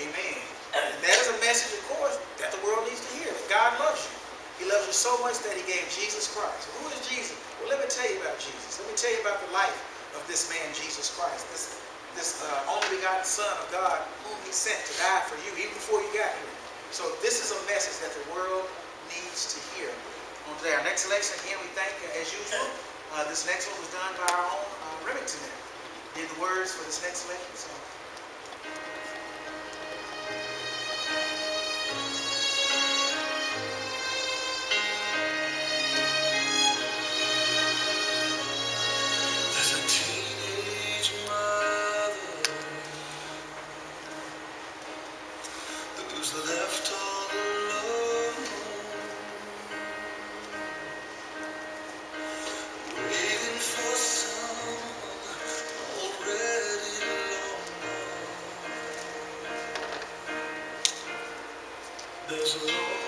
Amen. And that is a message, of course, that the world needs to hear. God loves you. He loves you so much that he gave Jesus Christ. Who is Jesus? Well, let me tell you about Jesus. Let me tell you about the life of this man, Jesus Christ. This, this uh, only begotten Son of God, whom he sent to die for you, even before you got here. So this is a message that the world needs to hear. On today, our next election, again, we thank, uh, as usual, uh, this next one was done by our own uh, Remington. Did the words for this next election. So gone.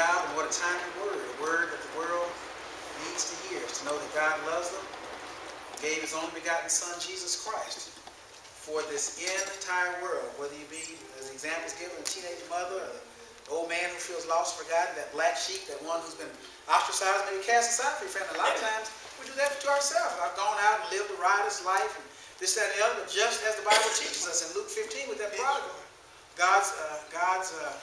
And what a timely word, a word that the world needs to hear, is to know that God loves them, gave his only begotten Son, Jesus Christ, for this entire world, whether you be, as the examples given, a teenage mother, or the old man who feels lost, forgotten, that black sheep, that one who's been ostracized, maybe cast aside for your family. A lot of times, we do that to ourselves. I've gone out and lived a riotous life, and this, that, and the other, just as the Bible teaches us in Luke 15 with that prodigal, God's, uh, God's uh,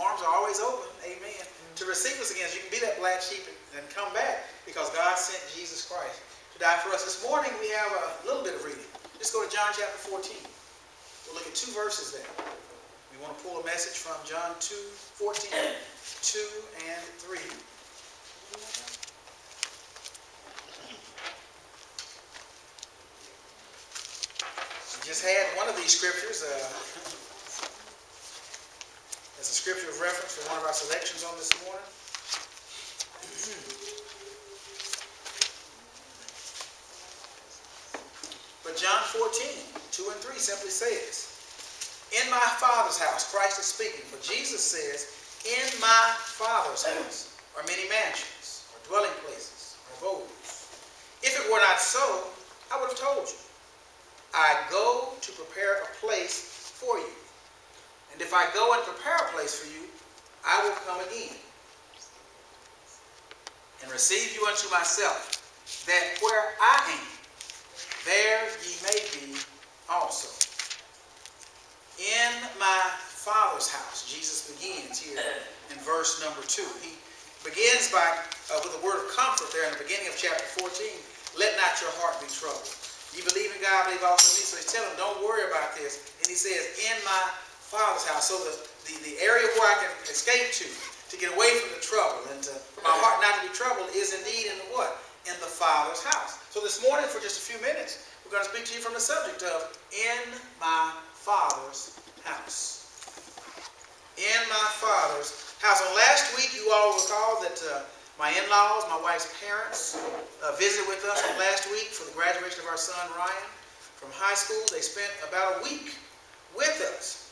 arms are always open, amen, to receive us again. You can be that black sheep and come back because God sent Jesus Christ to die for us. This morning we have a little bit of reading. Let's go to John chapter 14. We'll look at two verses there. We want to pull a message from John 2, 14, 2 and 3. We just had one of these scriptures uh, as a scripture of reference for one of our selections on this morning. But John 14, 2 and 3 simply says, In my Father's house, Christ is speaking, for Jesus says, In my Father's house are many mansions, or dwelling places, or abodes. If it were not so, I would have told you. I go to prepare a place for you. And if I go and prepare a place for you, I will come again and receive you unto myself, that where I am, there ye may be also. In my Father's house, Jesus begins here in verse number 2. He begins by uh, with a word of comfort there in the beginning of chapter 14. Let not your heart be troubled. You believe in God, believe also in me. So he's telling them, don't worry about this. And he says, in my Father's house. So the, the, the area where I can escape to, to get away from the trouble, and to, for my heart not to be troubled, is indeed in the what? In the Father's house. So this morning, for just a few minutes, we're going to speak to you from the subject of in my Father's house. In my Father's house. On last week, you all recall that uh, my in-laws, my wife's parents, uh, visited with us last week for the graduation of our son Ryan from high school. They spent about a week with us.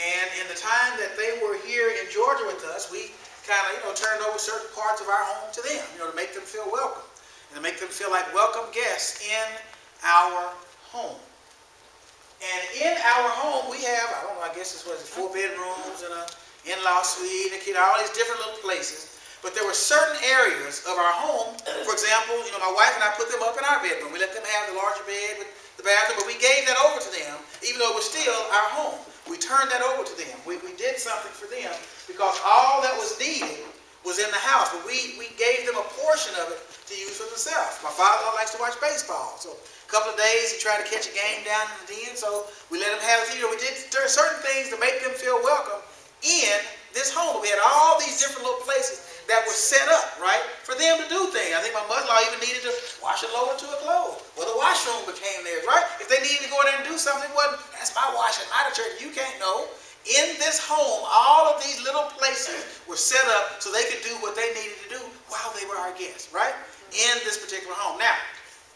And in the time that they were here in Georgia with us, we kind of, you know, turned over certain parts of our home to them, you know, to make them feel welcome. And to make them feel like welcome guests in our home. And in our home, we have, I don't know, I guess this was four bedrooms and a in-law suite, and all these different little places. But there were certain areas of our home, for example, you know, my wife and I put them up in our bedroom. We let them have the larger bed with the bathroom, but we gave that over to them, even though it was still our home. We turned that over to them. We, we did something for them because all that was needed was in the house, but we, we gave them a portion of it to use for themselves. My father likes to watch baseball, so a couple of days he tried to catch a game down in the den, so we let him have it. You know, we did certain things to make them feel welcome in this home. We had all these different little places that were set up, right, for them to do things. I think my mother-in-law even needed to wash a load to a clothes. Well, the washroom became theirs, right? If they needed to go in there and do something, it wasn't, that's my washing, my detergent, you can't know. In this home, all of these little places were set up so they could do what they needed to do while they were our guests, right? In this particular home. Now,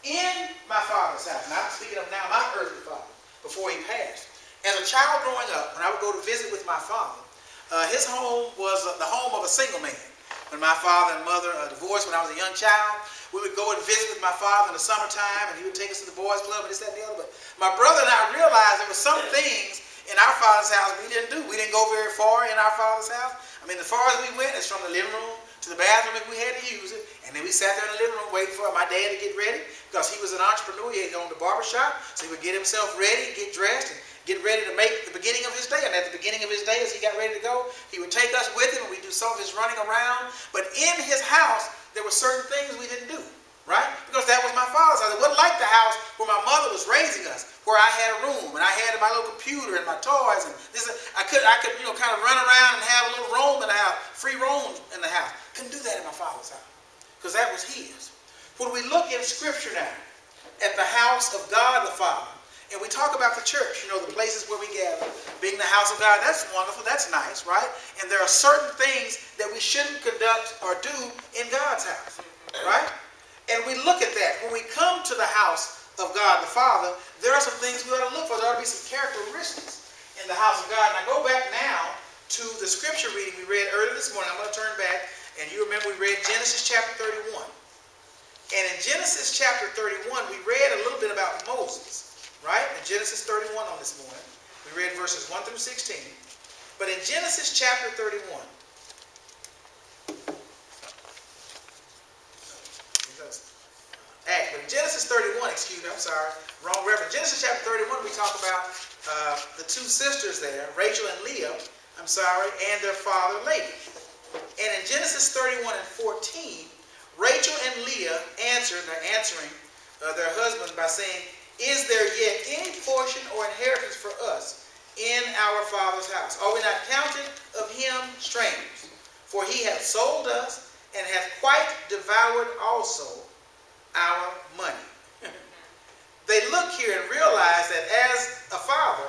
in my father's house, and I'm speaking of now my earthly father, before he passed. As a child growing up, when I would go to visit with my father, uh, his home was uh, the home of a single man. When my father and mother uh, divorced when I was a young child, we would go and visit with my father in the summertime, and he would take us to the boys' club and this, that, and the other. But my brother and I realized there were some things in our father's house we didn't do. We didn't go very far in our father's house. I mean, the farthest we went is from the living room to the bathroom if we had to use it. And then we sat there in the living room waiting for my dad to get ready because he was an entrepreneur. He owned a barber shop, so he would get himself ready, get dressed, and get ready to make beginning of his day. And at the beginning of his day, as he got ready to go, he would take us with him and we'd do some of his running around. But in his house, there were certain things we didn't do, right? Because that was my father's house. It wasn't like the house where my mother was raising us, where I had a room and I had my little computer and my toys and this. I could, I could, you know, kind of run around and have a little roam in the house, free roam in the house. Couldn't do that in my father's house because that was his. When we look in Scripture now at the house of God the Father, and we talk about the church, you know, the places where we gather, being the house of God, that's wonderful, that's nice, right? And there are certain things that we shouldn't conduct or do in God's house, right? And we look at that. When we come to the house of God the Father, there are some things we ought to look for. There ought to be some characteristics in the house of God. And I go back now to the scripture reading we read earlier this morning. I'm going to turn back, and you remember we read Genesis chapter 31. And in Genesis chapter 31, we read a little bit about Moses, Genesis 31 on this morning, we read verses 1 through 16. But in Genesis chapter 31, Act, but in Genesis 31, excuse me, I'm sorry, wrong reference. Genesis chapter 31, we talk about uh, the two sisters there, Rachel and Leah, I'm sorry, and their father Laban. And in Genesis 31 and 14, Rachel and Leah answered, they're answering uh, their husbands by saying, Is there yet any portion or inheritance for us in our father's house? Are we not counted of him strangers? For he hath sold us and hath quite devoured also our money. they look here and realize that as a father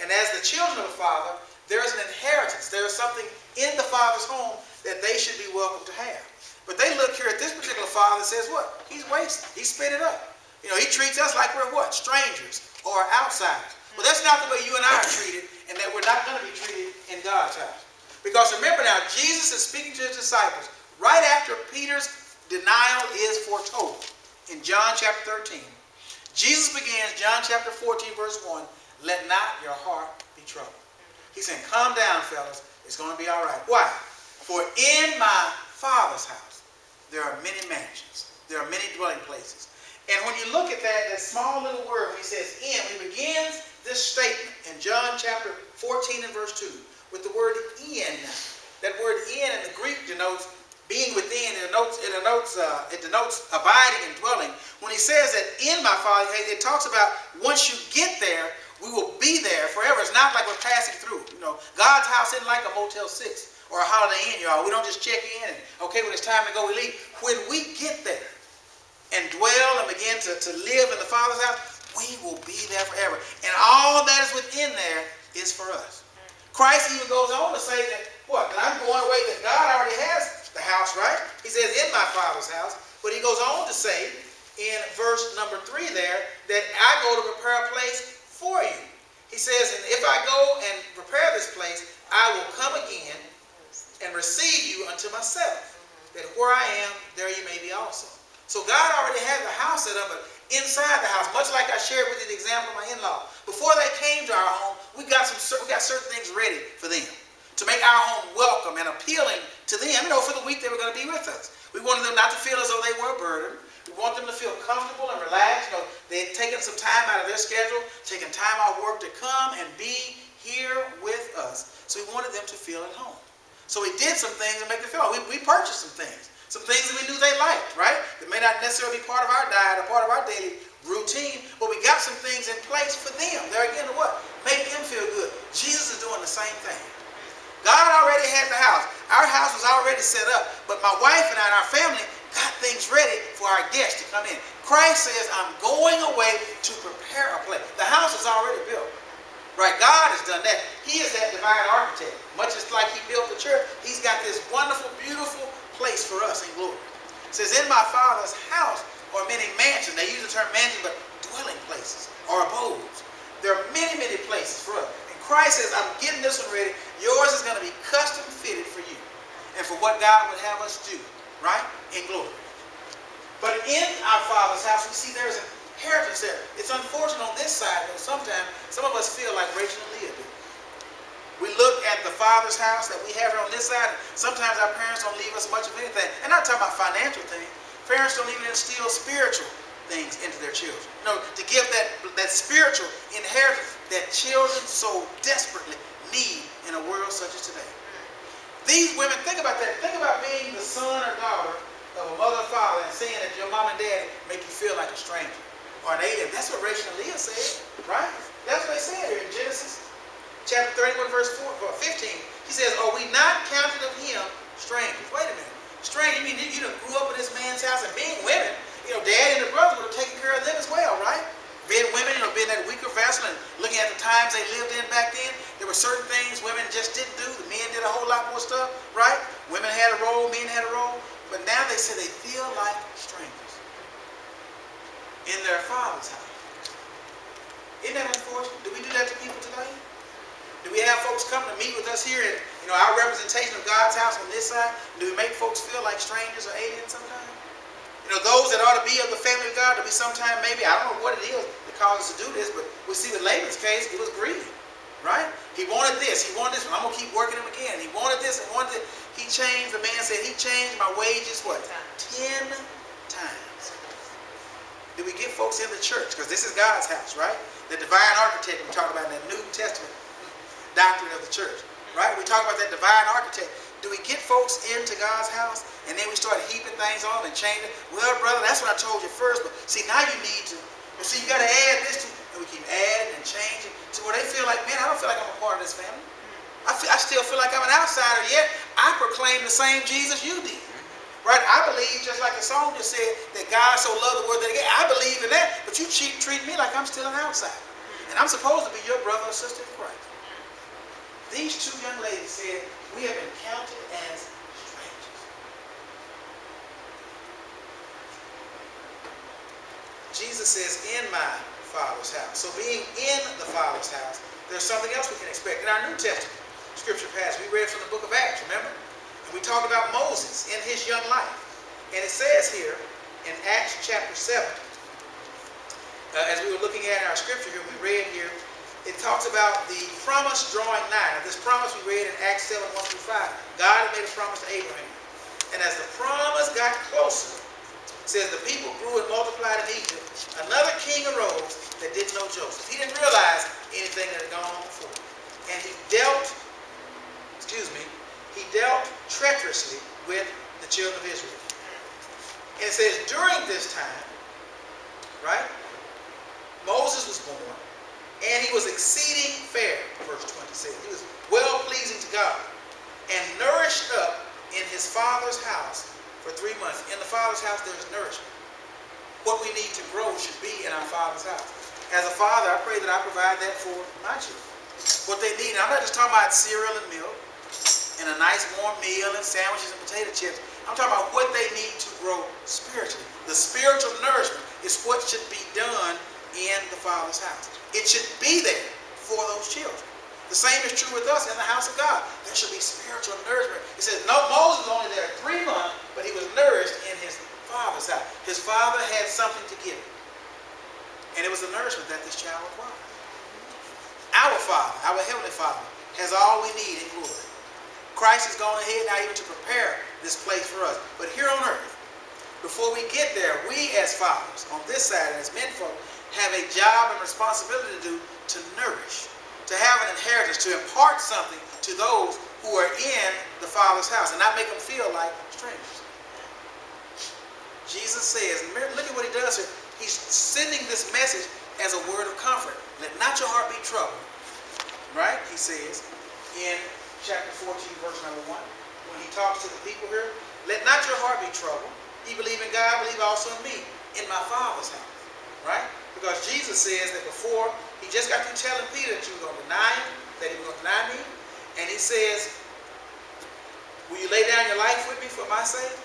and as the children of a father, there is an inheritance. There is something in the father's home that they should be welcome to have. But they look here at this particular father and says, what? He's wasted. He spent it up. You know, he treats us like we're what? Strangers or outsiders. Well, that's not the way you and I are treated, and that we're not going to be treated in God's house. Because remember now, Jesus is speaking to his disciples right after Peter's denial is foretold in John chapter 13. Jesus begins John chapter 14, verse 1, let not your heart be troubled. He's saying, calm down, fellas. It's going to be all right. Why? For in my Father's house, there are many mansions. There are many dwelling places. And when you look at that, that small little word, when he says in, he begins this statement in John chapter 14 and verse 2 with the word in. That word in in the Greek denotes being within. It denotes, it denotes, uh, it denotes abiding and dwelling. When he says that in my Father, it talks about once you get there, we will be there forever. It's not like we're passing through. You know, God's house isn't like a Motel 6 or a Holiday Inn, y'all. We don't just check in and, okay, when it's time to go, we leave. When we get there and dwell and begin to, to live in the Father's house, we will be there forever. And all that is within there is for us. Christ even goes on to say that, what, that I'm going away, that God already has the house, right? He says, in my Father's house. But he goes on to say in verse number three there, that I go to prepare a place for you. He says, and if I go and prepare this place, I will come again and receive you unto myself, that where I am, there you may be also. So God already had the house set up, but inside the house, much like I shared with you the example of my in-law, before they came to our home, we got some we got certain things ready for them to make our home welcome and appealing to them. You know, for the week they were going to be with us. We wanted them not to feel as though they were a burden. We want them to feel comfortable and relaxed. You know, they had taken some time out of their schedule, taken time off work to come and be here with us. So we wanted them to feel at home. So we did some things to make them feel. We, we purchased some things. Some things that we knew they liked, right? Not necessarily be part of our diet or part of our daily routine, but we got some things in place for them. There again, to what? Make them feel good. Jesus is doing the same thing. God already had the house. Our house was already set up, but my wife and I and our family got things ready for our guests to come in. Christ says, I'm going away to prepare a place. The house is already built. Right? God has done that. He is that divine architect. Much as like he built the church, he's got this wonderful, beautiful place for us in glory. Says, in my father's house are many mansions. They use the term mansion, but dwelling places or abodes. There are many, many places for us. And Christ says, I'm getting this one ready. Yours is going to be custom fitted for you and for what God would have us do, right? In glory. But in our Father's house, we see there's an inheritance there. It's unfortunate on this side, though, sometimes some of us feel like Rachel and Leah do. We look at the Father's house that we have on this side. Sometimes our parents don't leave us much of anything. And I'm not talking about financial things. Parents don't even instill spiritual things into their children. You know, to give that, that spiritual inheritance that children so desperately need in a world such as today. These women, think about that. Think about being the son or daughter of a mother or father and seeing that your mom and dad make you feel like a stranger or an alien. That's what Rachel and Leah said, right? That's what they said here in Genesis chapter 31, verse 4, uh, 15. He says, Are we not counted of him strangers? Wait a minute. Strange, you mean you done grew up in this man's house and being women, you know, dad and the brothers would have taken care of them as well, right? Being women, you know, being that weaker vessel and looking at the times they lived in back then, there were certain things women just didn't do. The men did a whole lot more stuff, right? Women had a role, men had a role. But now they say they feel like strangers in their father's house. Isn't that unfortunate? Do we do that to people today? Do we have folks come to meet with us here and, you know, our representation of God's house on this side? Do we make folks feel like strangers or aliens sometimes? You know, those that ought to be of the family of God, do we sometimes maybe, I don't know what it is that caused us to do this, but we see with Laban's case, it was greed, right? He wanted this, he wanted this, I'm to keep working him again. He wanted this and wanted it. He changed, the man said, he changed my wages, what? Ten times. Do we get folks in the church? Because this is God's house, right? The divine architect we talk about in the New Testament doctrine of the church, right? We talk about that divine architect. Do we get folks into God's house and then we start heaping things on and changing? Well, brother, that's what I told you first, but see, now you need to. Well, see, you got to add this to, and we keep adding and changing to where they feel like, man, I don't feel like I'm a part of this family. I, feel, I still feel like I'm an outsider, yet I proclaim the same Jesus you did. Right? I believe, just like the song just said, that God so loved the world that gave. I believe in that, but you treat, treat me like I'm still an outsider. And I'm supposed to be your brother or sister in Christ. These two young ladies said, we have been counted as strangers. Jesus says, in my Father's house. So being in the Father's house, there's something else we can expect. In our New Testament scripture passage, we read from the book of Acts, remember? And we talked about Moses in his young life. And it says here in Acts chapter 7, uh, as we were looking at our scripture here, we read here it talks about the promise drawing nigh. Now, this promise we read in Acts 7, 1 through 5. God had made a promise to Abraham. And as the promise got closer, it says the people grew and multiplied in Egypt. Another king arose that didn't know Joseph. He didn't realize anything that had gone on before. And he dealt, excuse me, he dealt treacherously with the children of Israel. And it says during this time, right, Moses was born, and he was exceeding fair, verse 20 says. He was well pleasing to God and nourished up in his father's house for three months. In the father's house, there's nourishment. What we need to grow should be in our father's house. As a father, I pray that I provide that for my children. What they need. I'm not just talking about cereal and milk and a nice warm meal and sandwiches and potato chips. I'm talking about what they need to grow spiritually. The spiritual nourishment is what should be done in the Father's house. It should be there for those children. The same is true with us in the house of God. There should be spiritual nourishment. It says, no, Moses was only there three months, but he was nourished in his father's house. His father had something to give him. And it was the nourishment that this child required. Our Father, our Heavenly Father, has all we need in glory. Christ has gone ahead now even to prepare this place for us. But here on earth, before we get there, we as fathers, on this side, and as men folk, have a job and responsibility to do to nourish, to have an inheritance, to impart something to those who are in the Father's house and not make them feel like strangers. Jesus says, look at what he does here. He's sending this message as a word of comfort. Let not your heart be troubled. Right? He says in chapter 14, verse number 1, when he talks to the people here, let not your heart be troubled. You believe in God, believe also in me, in my Father's house. Right? Because Jesus says that before, he just got through telling Peter that you were going to deny him, that he was going to deny me. And he says, will you lay down your life with me for my sake?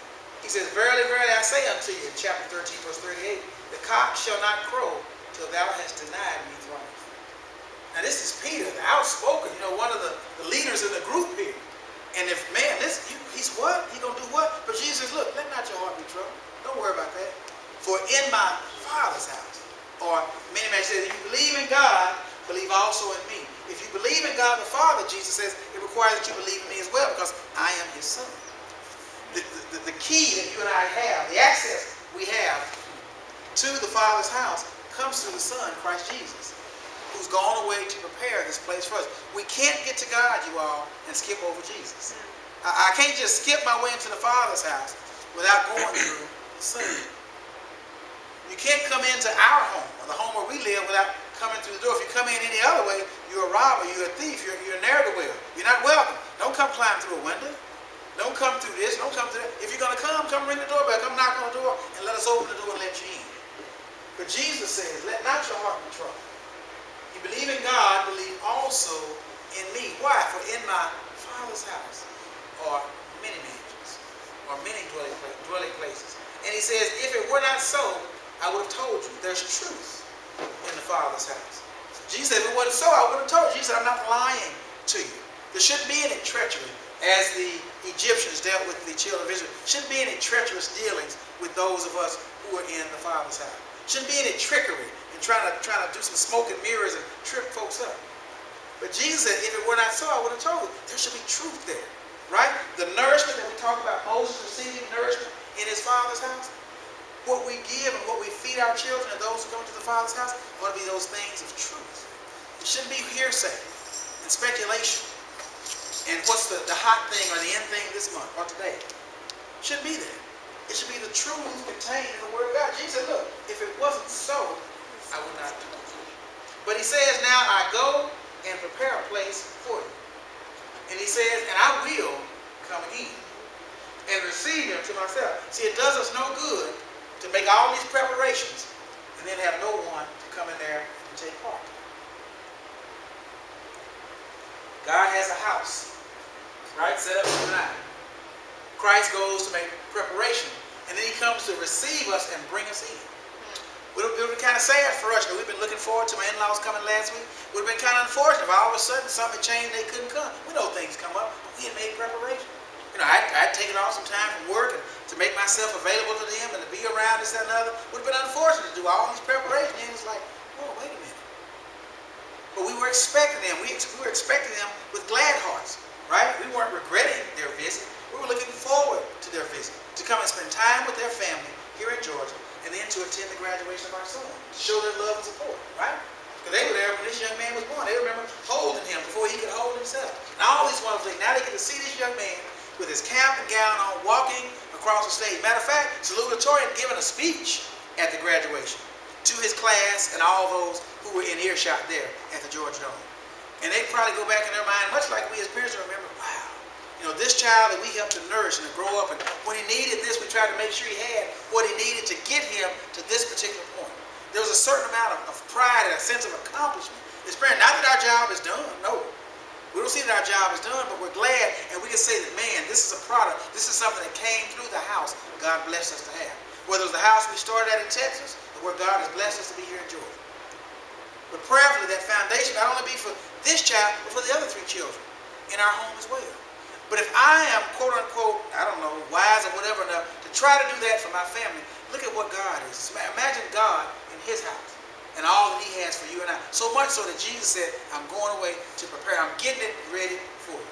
He says, Verily, verily, I say unto you, in chapter 13, verse 38, the cock shall not crow till thou hast denied me thrice. Now this is Peter, the outspoken, you know, one of the, the leaders in the group here. And if, man, this, he's what? He going to do what? But Jesus look, let not your heart be troubled. Don't worry about that. For in my Father's house, or many men say, if you believe in God, believe also in me. If you believe in God the Father, Jesus says, it requires that you believe in me as well, because I am his son the, the, the key that you and I have, the access we have to the Father's house comes through the Son, Christ Jesus, who's gone away to prepare this place for us. We can't get to God, you all, and skip over Jesus. I, I can't just skip my way into the Father's house without going through the Son. You can't come into our home, or the home where we live, without coming through the door. If you come in any other way, you're a robber, you're a thief, you're, you're a ne'er-do-well. You're not welcome. Don't come climb through a window. Don't come through this. Don't come through that. If you're going to come, come ring the doorbell. Come knock on the door and let us open the door and let you in. But Jesus says, let not your heart be troubled. You believe in God, believe also in me. Why? For in my Father's house are many mansions, or many dwelling, dwelling places. And he says, if it were not so, I would have told you. There's truth in the Father's house. Jesus said, if it wasn't so, I would have told you. He said, I'm not lying to you. There shouldn't be any treachery as the Egyptians dealt with the children of Israel. Shouldn't be any treacherous dealings with those of us who are in the Father's house. Shouldn't be any trickery and trying to trying to do some smoke and mirrors and trip folks up. But Jesus said, if it were not so, I would have told you. There should be truth there. Right? The nourishment that we talk about, Moses receiving nourishment in his father's house. What we give and what we feed our children and those who come to the Father's house ought to be those things of truth. It shouldn't be hearsay and speculation. And what's the, the hot thing or the end thing this month or today? It Shouldn't be that. It should be the truth contained in the Word of God. Jesus said, look, if it wasn't so, I would not do it. But he says, now I go and prepare a place for you. And he says, and I will come again and receive him to myself. See, it does us no good to make all these preparations and then have no one to come in there and take part. God has a house, right, set up for tonight. Christ goes to make preparation, and then he comes to receive us and bring us in. It would have been kind of sad for us. We've been looking forward to my in-laws coming last week. It would have been kind of unfortunate if all of a sudden something changed they couldn't come. We know things come up, but we had made preparation. You know, I'd, I'd taken off some time from work and to make myself available to them and to be around this, and other. Would have been unfortunate to do all these preparations. And it's like, oh, wait a minute. But we were expecting them. We, we were expecting them with glad hearts, right? We weren't regretting their visit. We were looking forward to their visit, to come and spend time with their family here in Georgia and then to attend the graduation of our son, to show their love and support, right? Because they were there when this young man was born. They remember holding him before he could hold himself. And all these wonderful things. Now they get to see this young man with his cap and gown on, walking across the stage. Matter of fact, salutatorian giving a speech at the graduation to his class and all those who were in earshot there at the Georgia Dome. And they probably go back in their mind, much like we as parents remember, wow, you know, this child that we helped to nourish and to grow up, and when he needed this, we tried to make sure he had what he needed to get him to this particular point. There was a certain amount of, of pride and a sense of accomplishment. It's. Not that our job is done, no. We don't see that our job is done, but we're glad and we can say that, man, this is a product. This is something that came through the house God blessed us to have. Whether it was the house we started at in Texas or where God has blessed us to be here in Georgia. But prayerfully, that foundation not only be for this child, but for the other three children in our home as well. But if I am, quote unquote, I don't know, wise or whatever enough to try to do that for my family, look at what God is. Imagine God in his house and all that he has for you and I. So much so that Jesus said, I'm going away to prepare. I'm getting it ready for you.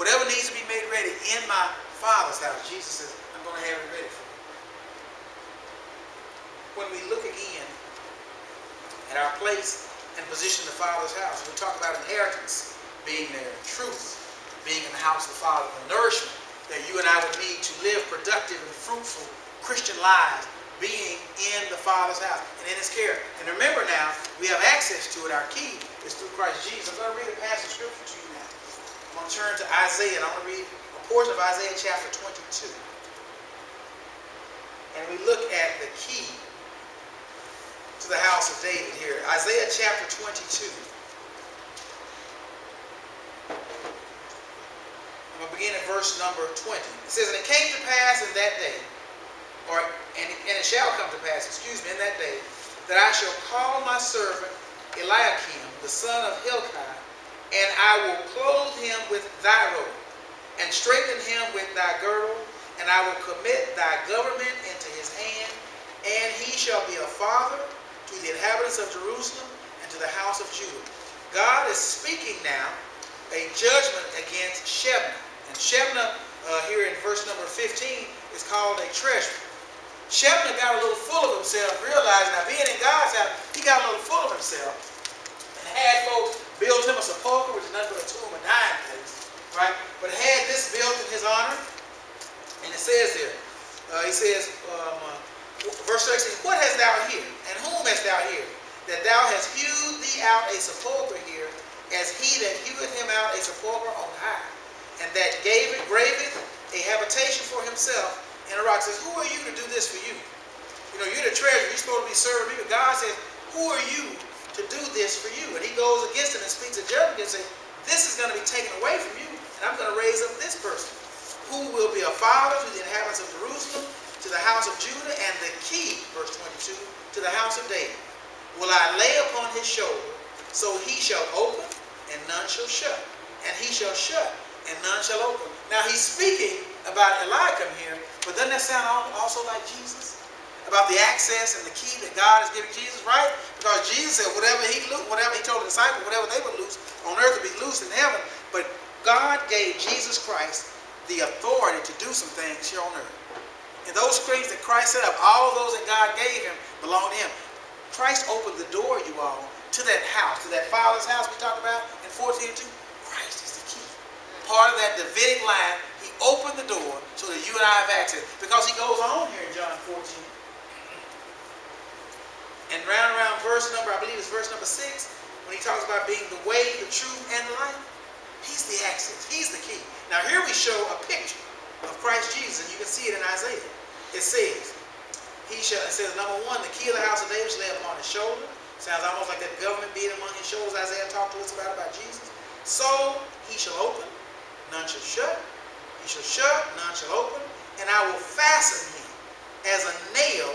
Whatever needs to be made ready in my Father's house, Jesus says, I'm going to have it ready for you. When we look again at our place and position in the Father's house, we talk about inheritance being there, truth being in the house of the Father, the nourishment that you and I would need to live productive and fruitful Christian lives being in the Father's house and in his care. And remember now, we have access to it. Our key is through Christ Jesus. I'm going to read a passage of scripture to you now. I'm going to turn to Isaiah and I'm going to read a portion of Isaiah chapter 22. And we look at the key to the house of David here. Isaiah chapter 22. I'm going to begin at verse number 20. It says, And it came to pass in that day, or and, and it shall come to pass, excuse me, in that day, that I shall call my servant Eliakim, the son of Hilkiah, and I will clothe him with thy robe, and strengthen him with thy girdle, and I will commit thy government into his hand, and he shall be a father to the inhabitants of Jerusalem and to the house of Judah. God is speaking now a judgment against Shebna. And Shebna, uh, here in verse number 15, is called a treasure. Shebna got a little full of himself, realizing now being in God's house, he got a little full of himself. And had folks build him a sepulchre, which is nothing but a tomb, a dying place, right? But had this built in his honor, and it says there, uh, he says, um, uh, verse 16, What hast thou here, and whom hast thou here, that thou hast hewed thee out a sepulchre here, as he that heweth him out a sepulchre on high, and that gave it, graveth a habitation for himself in a rock. Says, Who are you to do this for you? You know, you're the treasure. You're supposed to be serving me. But God says, Who are you to do this for you? And he goes against it and speaks a judgment and says, This is going to be taken away from you, and I'm going to raise up this person, who will be a father to the inhabitants of Jerusalem, to the house of Judah, and the key, verse 22, to the house of David. Will I lay upon his shoulder, so he shall open, and none shall shut. and he shall shut, and none shall open. Now he's speaking about Eliakim here, but doesn't that sound also like Jesus? About the access and the key that God is giving Jesus, right? Because Jesus said whatever he loose, whatever he told the disciples, whatever they would loose on earth would be loose in heaven. But God gave Jesus Christ the authority to do some things here on earth. And those things that Christ set up, all those that God gave him belong to him. Christ opened the door, you all, to that house, to that father's house we talked about in 14 and 2. Christ is the key. Part of that Davidic line, he opened the door so that you and I have access. Because he goes on here in John 14. And round around verse number, I believe it's verse number 6, when he talks about being the way, the truth, and the life, he's the access. He's the key. Now here we show a picture of Christ Jesus, and you can see it in Isaiah. It says, he shall, it says, number one, the key of the house of David shall lay upon his shoulder. Sounds almost like that government being among his shoulders Isaiah talked to us about, about Jesus. So he shall open, none shall shut. He shall shut, none shall open. And I will fasten him as a nail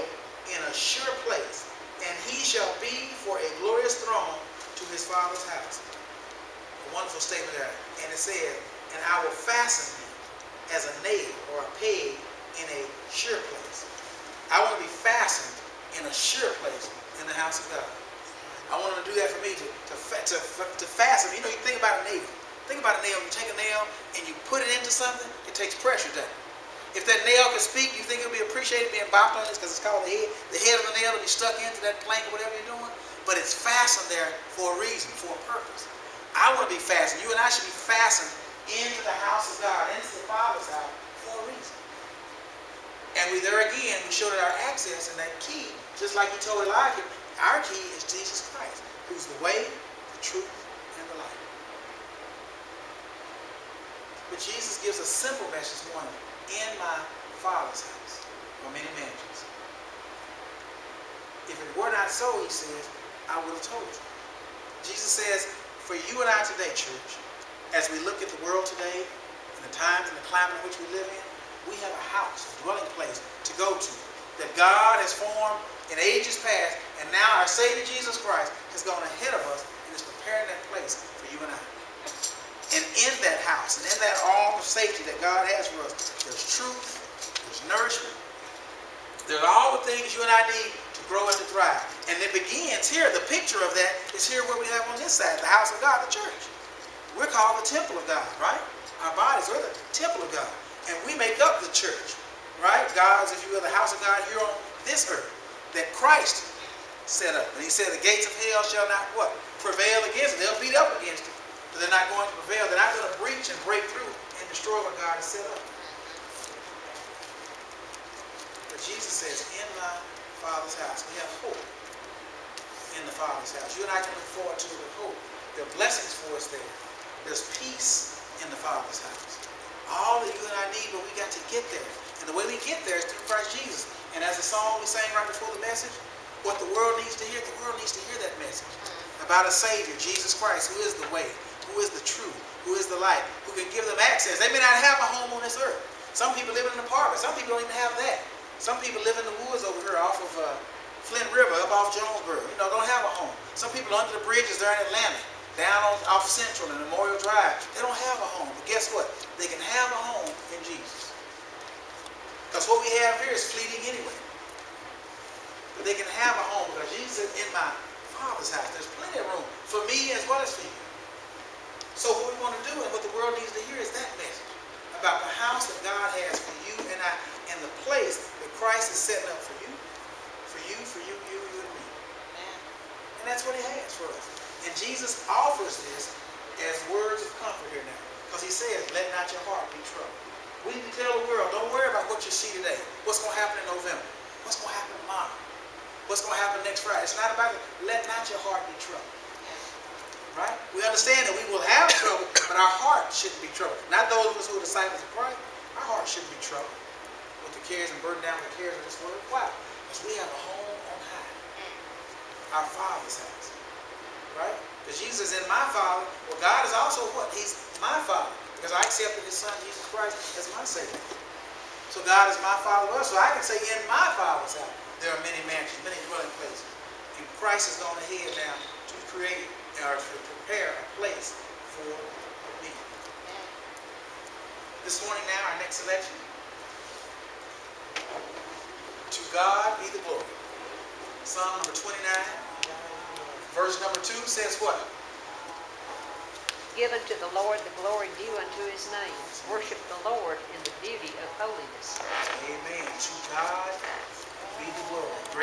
in a sure place. And he shall be for a glorious throne to his father's house. A wonderful statement there. And it said, and I will fasten him as a nail or a peg in a sure place. I want to be fastened in a sure place in the house of God. I want him to do that for me to, to, to, to fasten. You know, you think about a nail. Think about a nail. You take a nail and you put it into something, it takes pressure down. If that nail can speak, you think it'll be appreciated being bopped on this because it's called the head. The head of the nail will be stuck into that plank or whatever you're doing. But it's fastened there for a reason, for a purpose. I want to be fastened. You and I should be fastened into the house of God, into the Father's house for a reason. And we there again, we showed our access and that key, just like he told Elijah, our key is Jesus Christ, who's the way, the truth, and the life. But Jesus gives a simple message morning. In my Father's house are many mansions. If it were not so, he says, I would have told you. Jesus says, for you and I today, church, as we look at the world today, and the times and the climate in which we live in, we have a house, a dwelling place to go to that God has formed in ages past, and now our Savior Jesus Christ has gone ahead of us and is preparing that place for you and I. In that house, and in that arm of safety that God has for us, there's truth, there's nourishment, there's all the things you and I need to grow and to thrive. And it begins here, the picture of that is here where we have on this side, the house of God, the church. We're called the temple of God, right? Our bodies are the temple of God. And we make up the church, right? God's, if you will, the house of God here on this earth that Christ set up. And he said the gates of hell shall not what? Prevail against it. They'll beat up against it. But they're not going to prevail. They're not going to breach and break through and destroy what God has set up. But Jesus says, in my Father's house, we have hope in the Father's house. You and I can look forward to it with hope. There are blessings for us there. There's peace in the Father's house. All that you and I need, but we got to get there. And the way we get there is through Christ Jesus. And as the song we sang right before the message, what the world needs to hear, the world needs to hear that message about a Savior, Jesus Christ, who is the way, who is the truth, who is the light, who can give them access. They may not have a home on this earth. Some people live in an apartment. Some people don't even have that. Some people live in the woods over here off of uh, Flint River, up off Jonesboro. You know, don't have a home. Some people under the bridges there in Atlanta, down on, off Central and Memorial Drive. They don't have a home. But guess what? They can have a home in Jesus. Because what we have here is fleeting anyway. But they can have a home because Jesus is in my Father's house. There's plenty of room for me as well as for you. So what we want to do and what the world needs to hear is that message about the house that God has for you and I and the place that Christ is setting up for you, for you, for you, you, you, and me. And that's what he has for us. And Jesus offers this as words of comfort here now. Because he says, let not your heart be troubled. We need to tell the world, don't worry about what you see today. What's going to happen in November? What's going to happen tomorrow? What's going to happen next Friday? It's not about it. Let not your heart be troubled. Right? We understand that we will have trouble, but our heart shouldn't be troubled. Not those of us who are disciples of Christ. Our heart shouldn't be troubled with the cares and burden down the cares of this world. Why? Because we have a home on high. Our Father's house. Right? Because Jesus is in my Father. Well, God is also what? He's my Father. Because I accepted His Son, Jesus Christ, as my Savior. So God is my Father. well. So I can say in my Father's house, there are many mansions, many dwelling places. And Christ has gone ahead now to create or to prepare a place for me. This morning now, our next election. To God be the glory. Psalm number 29, verse number 2 says what? Give unto the Lord the glory due unto his name. Worship the Lord in the beauty of holiness. Amen. To God be the glory.